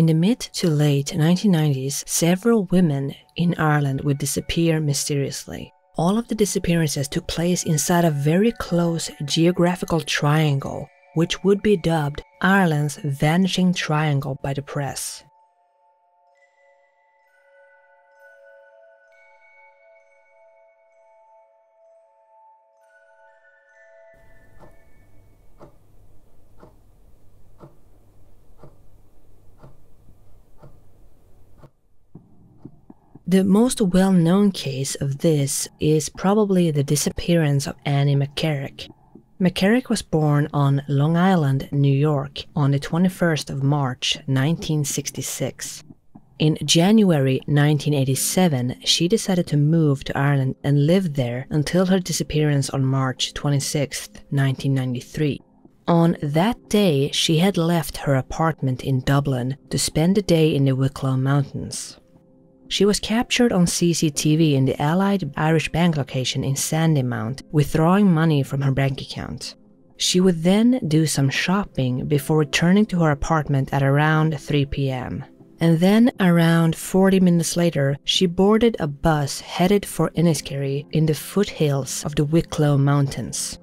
In the mid to late 1990s, several women in Ireland would disappear mysteriously. All of the disappearances took place inside a very close geographical triangle, which would be dubbed Ireland's Vanishing Triangle by the press. The most well known case of this is probably the disappearance of Annie McCarrick. McCarrick was born on Long Island, New York on the 21st of March 1966. In January 1987, she decided to move to Ireland and lived there until her disappearance on March 26, 1993. On that day, she had left her apartment in Dublin to spend the day in the Wicklow Mountains. She was captured on CCTV in the Allied Irish Bank location in Sandymount, withdrawing money from her bank account. She would then do some shopping before returning to her apartment at around 3 pm. And then, around 40 minutes later, she boarded a bus headed for Enniskerry in the foothills of the Wicklow Mountains.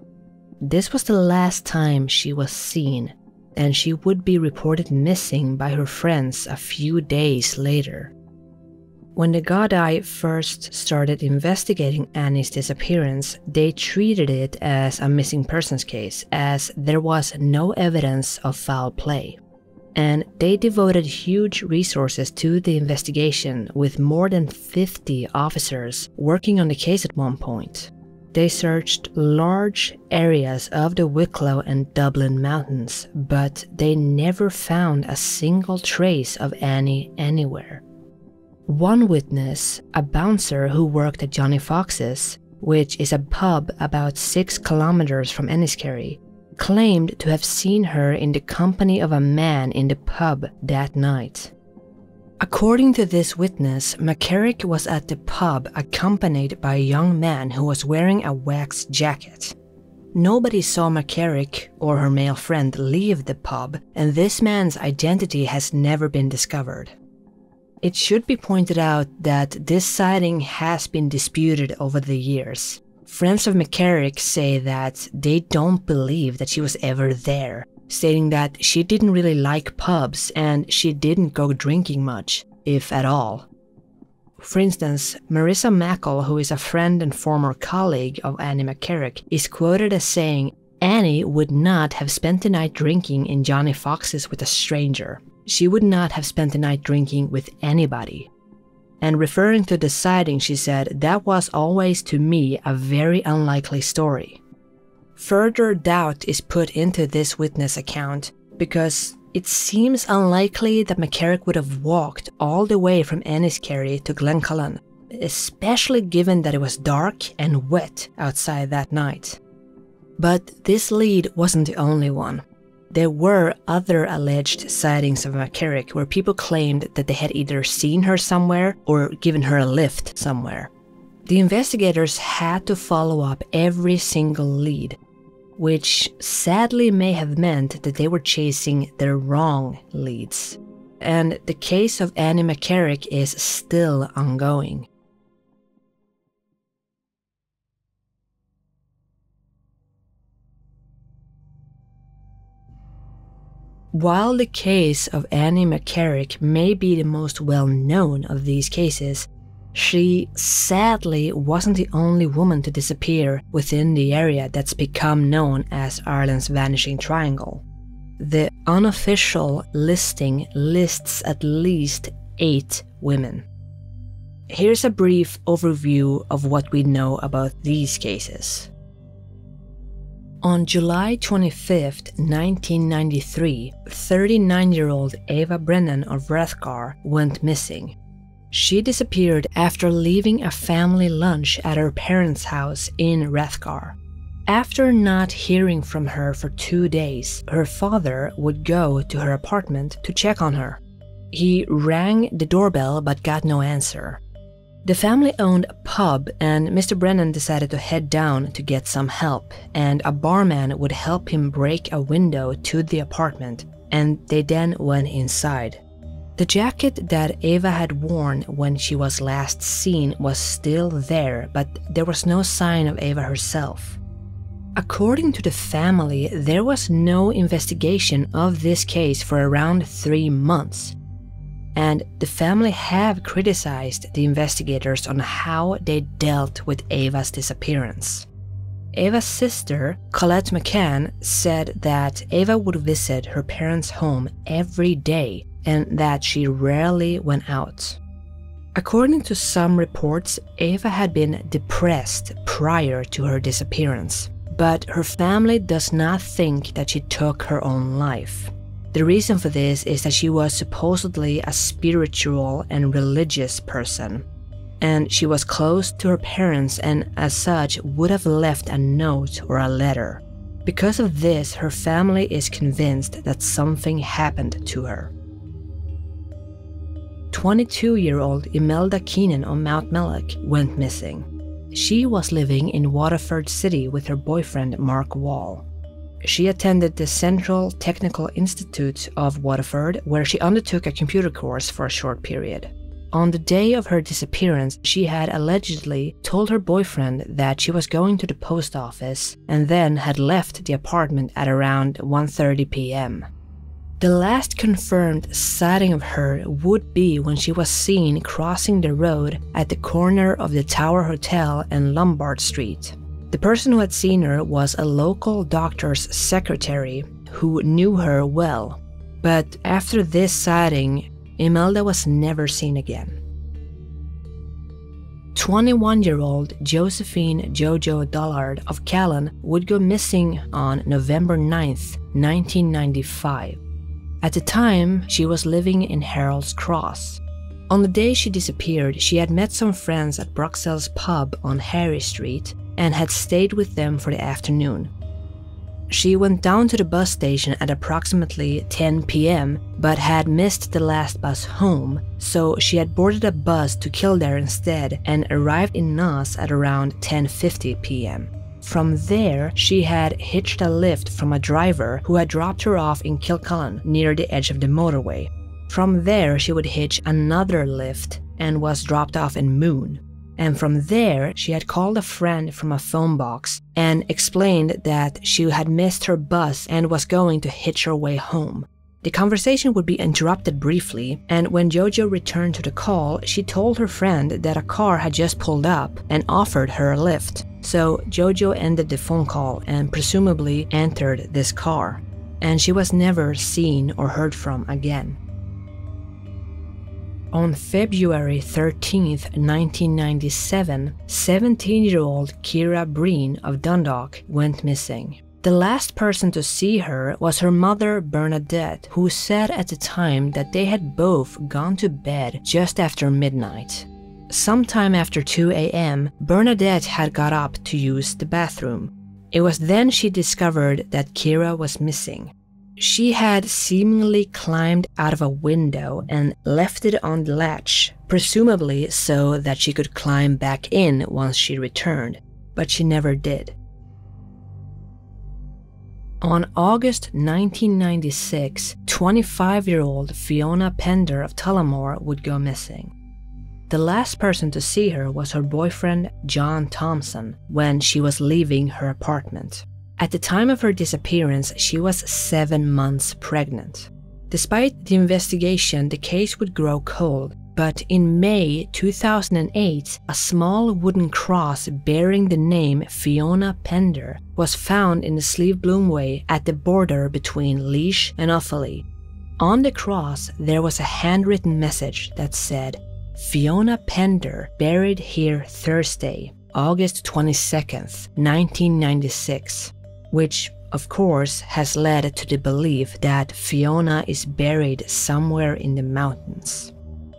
This was the last time she was seen, and she would be reported missing by her friends a few days later. When the Gardaí first started investigating Annie's disappearance, they treated it as a missing persons case, as there was no evidence of foul play. And they devoted huge resources to the investigation, with more than 50 officers working on the case at one point. They searched large areas of the Wicklow and Dublin mountains, but they never found a single trace of Annie anywhere. One witness, a bouncer who worked at Johnny Fox's, which is a pub about six kilometers from Enniskerry, claimed to have seen her in the company of a man in the pub that night. According to this witness, McCarrick was at the pub accompanied by a young man who was wearing a wax jacket. Nobody saw McCarrick or her male friend leave the pub, and this man's identity has never been discovered. It should be pointed out that this sighting has been disputed over the years. Friends of McCarrick say that they don't believe that she was ever there, stating that she didn't really like pubs and she didn't go drinking much, if at all. For instance, Marissa Mackle, who is a friend and former colleague of Annie McCarrick, is quoted as saying, Annie would not have spent the night drinking in Johnny Fox's with a stranger she would not have spent the night drinking with anybody. And referring to the sighting, she said, that was always to me a very unlikely story. Further doubt is put into this witness account because it seems unlikely that McCarrick would have walked all the way from Enniskerry to Glencullen, especially given that it was dark and wet outside that night. But this lead wasn't the only one. There were other alleged sightings of McCarrick where people claimed that they had either seen her somewhere or given her a lift somewhere. The investigators had to follow up every single lead, which sadly may have meant that they were chasing the wrong leads. And the case of Annie McCarrick is still ongoing. While the case of Annie McCarrick may be the most well known of these cases, she sadly wasn't the only woman to disappear within the area that's become known as Ireland's Vanishing Triangle. The unofficial listing lists at least eight women. Here's a brief overview of what we know about these cases. On July 25, 1993, 39 year old Eva Brennan of Rathgar went missing. She disappeared after leaving a family lunch at her parents' house in Rathgar. After not hearing from her for two days, her father would go to her apartment to check on her. He rang the doorbell but got no answer. The family owned a pub, and Mr. Brennan decided to head down to get some help, and a barman would help him break a window to the apartment, and they then went inside. The jacket that Eva had worn when she was last seen was still there, but there was no sign of Eva herself. According to the family, there was no investigation of this case for around three months. And the family have criticized the investigators on how they dealt with Eva's disappearance. Eva's sister, Colette McCann, said that Eva would visit her parents' home every day and that she rarely went out. According to some reports, Eva had been depressed prior to her disappearance, but her family does not think that she took her own life. The reason for this is that she was supposedly a spiritual and religious person, and she was close to her parents and, as such, would have left a note or a letter. Because of this, her family is convinced that something happened to her. 22 year old Imelda Keenan on Mountmellick went missing. She was living in Waterford City with her boyfriend Mark Wall. She attended the Central Technical Institute of Waterford, where she undertook a computer course for a short period. On the day of her disappearance, she had allegedly told her boyfriend that she was going to the post office and then had left the apartment at around 1:30 p.m. The last confirmed sighting of her would be when she was seen crossing the road at the corner of the Tower Hotel and Lombard Street. The person who had seen her was a local doctor's secretary who knew her well. But after this sighting, Imelda was never seen again. 21 year old Josephine Jojo Dullard of Callan would go missing on November 9, 1995. At the time, she was living in Harold's Cross. On the day she disappeared, she had met some friends at Bruxelles pub on Harry Street and had stayed with them for the afternoon. She went down to the bus station at approximately 10 pm, but had missed the last bus home, so she had boarded a bus to Kildare instead and arrived in Naas at around 10:50 pm. From there, she had hitched a lift from a driver who had dropped her off in Kilcullen near the edge of the motorway. From there, she would hitch another lift and was dropped off in Moone. And from there, she had called a friend from a phone box and explained that she had missed her bus and was going to hitch her way home. The conversation would be interrupted briefly, and when Jojo returned to the call, she told her friend that a car had just pulled up and offered her a lift. So Jojo ended the phone call and presumably entered this car, and she was never seen or heard from again. On February 13, 1997, 17 year old Ciara Breen of Dundalk went missing. The last person to see her was her mother, Bernadette, who said at the time that they had both gone to bed just after midnight. Sometime after 2 a.m., Bernadette had got up to use the bathroom. It was then she discovered that Ciara was missing. She had seemingly climbed out of a window and left it on the latch, presumably so that she could climb back in once she returned, but she never did. On August 1996, 25 year old Fiona Pender of Tullamore would go missing. The last person to see her was her boyfriend, John Thompson, when she was leaving her apartment. At the time of her disappearance, she was seven months pregnant. Despite the investigation, the case would grow cold, but in May 2008, a small wooden cross bearing the name Fiona Pender was found in the Slieve Bloom Way at the border between Laois and Offaly. On the cross, there was a handwritten message that said, Fiona Pender buried here Thursday, August 22nd, 1996, which of course has led to the belief that Fiona is buried somewhere in the mountains.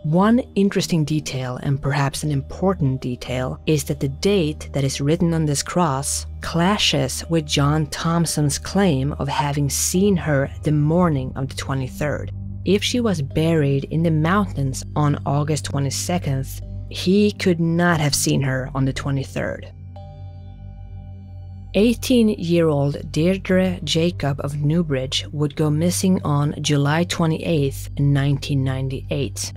One interesting detail, and perhaps an important detail, is that the date that is written on this cross clashes with John Thompson's claim of having seen her the morning of the 23rd. If she was buried in the mountains on August 22nd, he could not have seen her on the 23rd. 18 year old Deirdre Jacob of Newbridge would go missing on July 28, 1998.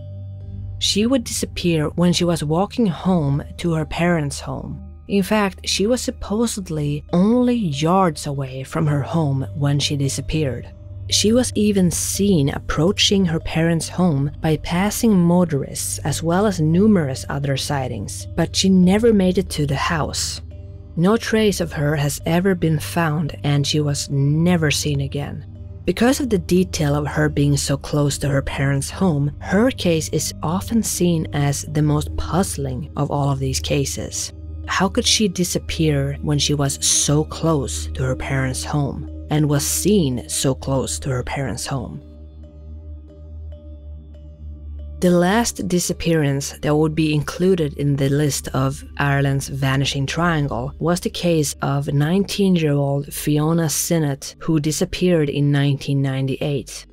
She would disappear when she was walking home to her parents' home. In fact, she was supposedly only yards away from her home when she disappeared. She was even seen approaching her parents' home by passing motorists as well as numerous other sightings, but she never made it to the house. No trace of her has ever been found and she was never seen again. Because of the detail of her being so close to her parents' home, her case is often seen as the most puzzling of all of these cases. How could she disappear when she was so close to her parents' home? and was seen so close to her parents' home. The last disappearance that would be included in the list of Ireland's vanishing triangle was the case of 19 year old Fiona Sinnott, who disappeared in 1998.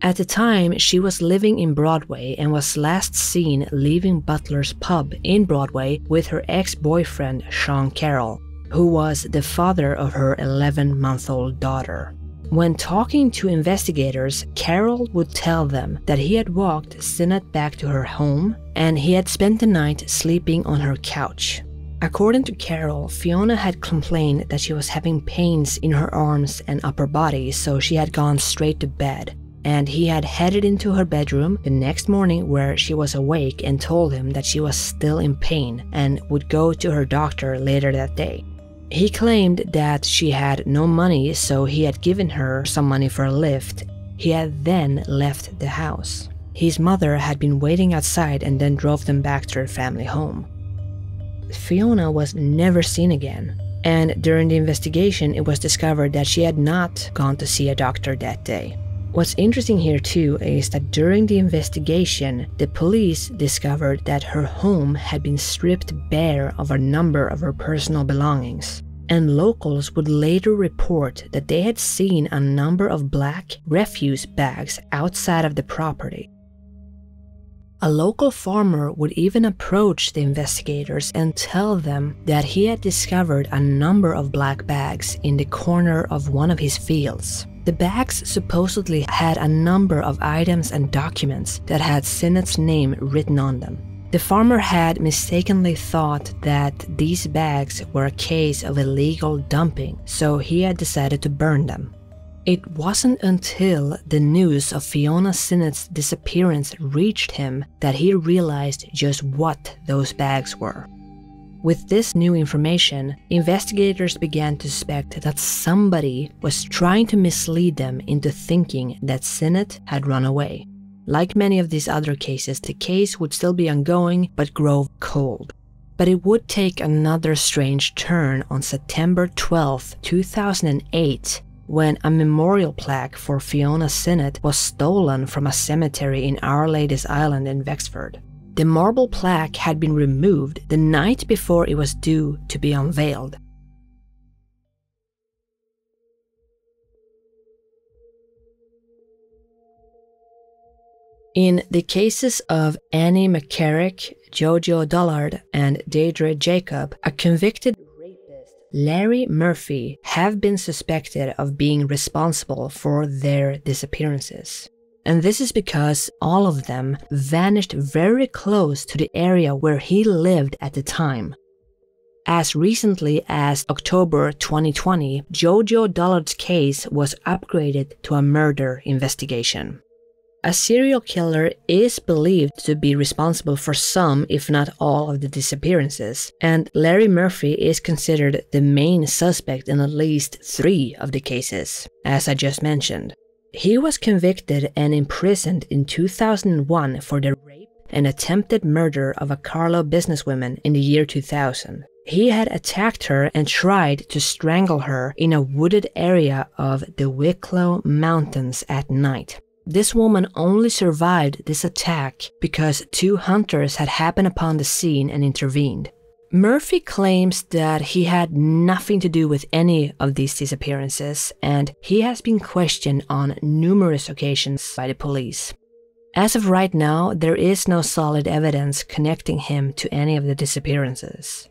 At the time, she was living in Broadway and was last seen leaving Butler's pub in Broadway with her ex boyfriend Sean Carroll who was the father of her 11 month old daughter. When talking to investigators, Carroll would tell them that he had walked Sinnott back to her home and he had spent the night sleeping on her couch. According to Carroll, Fiona had complained that she was having pains in her arms and upper body, so she had gone straight to bed. And he had headed into her bedroom the next morning where she was awake and told him that she was still in pain and would go to her doctor later that day. He claimed that she had no money, so he had given her some money for a lift. He had then left the house. His mother had been waiting outside and then drove them back to her family home. Fiona was never seen again, and during the investigation, it was discovered that she had not gone to see a doctor that day. What's interesting here too is that during the investigation, the police discovered that her home had been stripped bare of a number of her personal belongings. And locals would later report that they had seen a number of black refuse bags outside of the property. A local farmer would even approach the investigators and tell them that he had discovered a number of black bags in the corner of one of his fields. The bags supposedly had a number of items and documents that had Sinnott's name written on them. The farmer had mistakenly thought that these bags were a case of illegal dumping, so he had decided to burn them. It wasn't until the news of Fiona Sinnott's disappearance reached him that he realized just what those bags were. With this new information, investigators began to suspect that somebody was trying to mislead them into thinking that Sinnott had run away. Like many of these other cases, the case would still be ongoing but grow cold. But it would take another strange turn on September 12, 2008, when a memorial plaque for Fiona Sinnott was stolen from a cemetery in Our Lady's Island in Wexford. The marble plaque had been removed the night before it was due to be unveiled. In the cases of Annie McCarrick, Jojo Dullard, and Deirdre Jacob, a convicted rapist, Larry Murphy, have been suspected of being responsible for their disappearances. And this is because all of them vanished very close to the area where he lived at the time. As recently as October 2020, Jojo Dullard's case was upgraded to a murder investigation. A serial killer is believed to be responsible for some, if not all, of the disappearances, and Larry Murphy is considered the main suspect in at least three of the cases, as I just mentioned. He was convicted and imprisoned in 2001 for the rape and attempted murder of a Carlow businesswoman in the year 2000. He had attacked her and tried to strangle her in a wooded area of the Wicklow Mountains at night. This woman only survived this attack because two hunters had happened upon the scene and intervened. Murphy claims that he had nothing to do with any of these disappearances, and he has been questioned on numerous occasions by the police. As of right now, there is no solid evidence connecting him to any of the disappearances.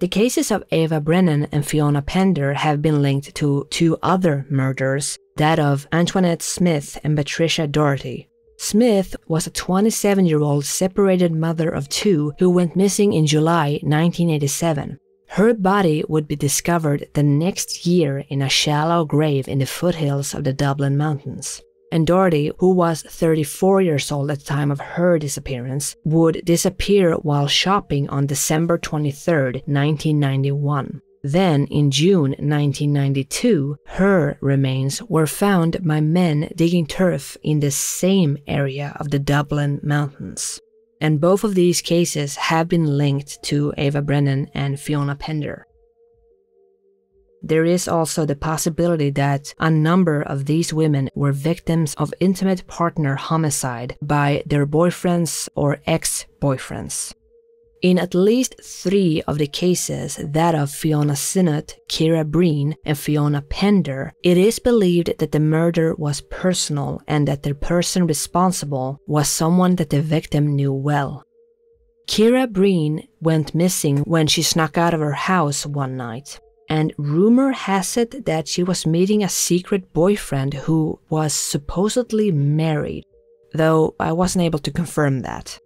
The cases of Eva Brennan and Fiona Pender have been linked to two other murders, that of Antoinette Smith and Patricia Doherty. Smith was a 27 year old separated mother of two who went missing in July 1987. Her body would be discovered the next year in a shallow grave in the foothills of the Dublin Mountains. And Doherty, who was 34 years old at the time of her disappearance, would disappear while shopping on December 23, 1991. Then, in June 1992, her remains were found by men digging turf in the same area of the Dublin Mountains. And both of these cases have been linked to Eva Brennan and Fiona Pender. There is also the possibility that a number of these women were victims of intimate partner homicide by their boyfriends or ex boyfriends. In at least three of the cases, that of Fiona Sinnott, Ciara Breen, and Fiona Pender, it is believed that the murder was personal and that the person responsible was someone that the victim knew well. Ciara Breen went missing when she snuck out of her house one night, and rumor has it that she was meeting a secret boyfriend who was supposedly married, though I wasn't able to confirm that.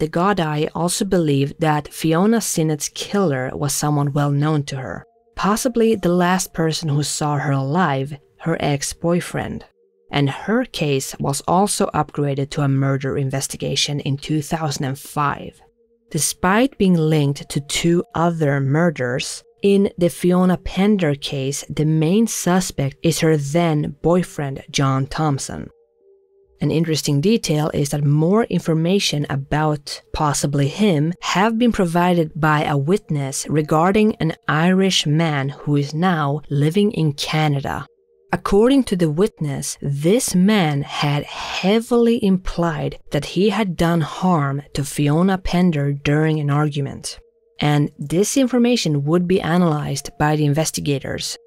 The Gardaí also believed that Fiona Sinnott's killer was someone well known to her, possibly the last person who saw her alive, her ex boyfriend. And her case was also upgraded to a murder investigation in 2005. Despite being linked to two other murders, in the Fiona Pender case, the main suspect is her then boyfriend, John Thompson. An interesting detail is that more information about possibly him have been provided by a witness regarding an Irish man who is now living in Canada. According to the witness, this man had heavily implied that he had done harm to Fiona Pender during an argument. And this information would be analyzed by the investigators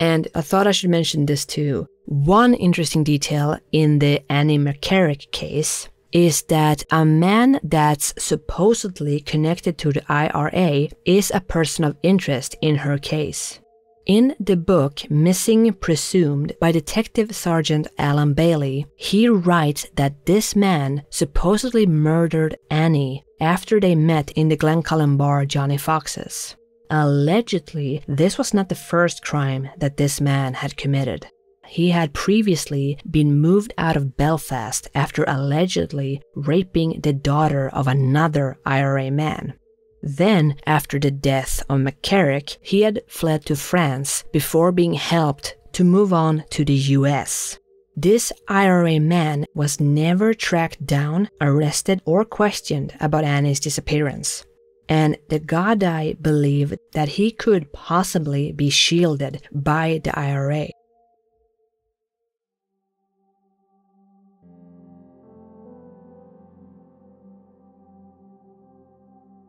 and I thought I should mention this too. One interesting detail in the Annie McCarrick case is that a man that's supposedly connected to the IRA is a person of interest in her case. In the book Missing Presumed by Detective Sergeant Alan Bailey, he writes that this man supposedly murdered Annie after they met in the Glencullen bar Johnny Fox's. Allegedly, this was not the first crime that this man had committed. He had previously been moved out of Belfast after allegedly raping the daughter of another IRA man. Then, after the death of McCarrick, he had fled to France before being helped to move on to the US. This IRA man was never tracked down, arrested, or questioned about Annie's disappearance and the Gardaí believed that he could possibly be shielded by the IRA.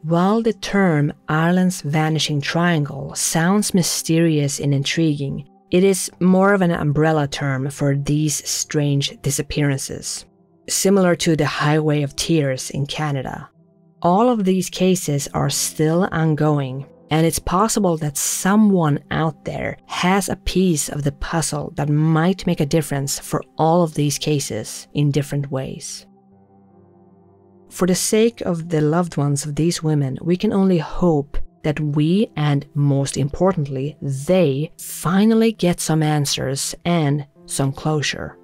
While the term Ireland's Vanishing Triangle sounds mysterious and intriguing, it is more of an umbrella term for these strange disappearances, similar to the Highway of Tears in Canada. All of these cases are still ongoing, and it's possible that someone out there has a piece of the puzzle that might make a difference for all of these cases in different ways. For the sake of the loved ones of these women, we can only hope that we, and most importantly, they finally get some answers and some closure.